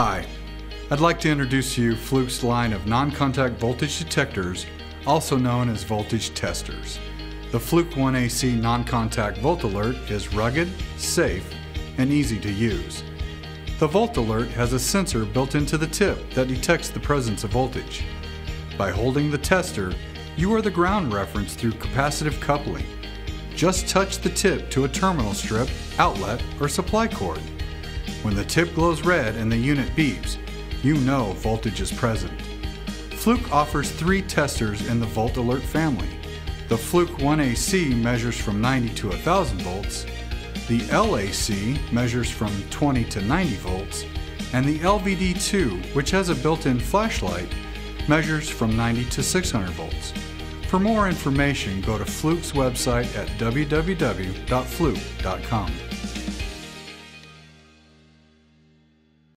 Hi, I'd like to introduce you Fluke's line of non-contact voltage detectors, also known as voltage testers. The Fluke 1AC non-contact volt alert is rugged, safe, and easy to use. The volt alert has a sensor built into the tip that detects the presence of voltage. By holding the tester, you are the ground reference through capacitive coupling. Just touch the tip to a terminal strip, outlet, or supply cord. When the tip glows red and the unit beeps, you know voltage is present. Fluke offers three testers in the Volt Alert family. The Fluke 1AC measures from 90 to 1000 volts, the LAC measures from 20 to 90 volts, and the LVD2, which has a built-in flashlight, measures from 90 to 600 volts. For more information, go to Fluke's website at www.fluke.com.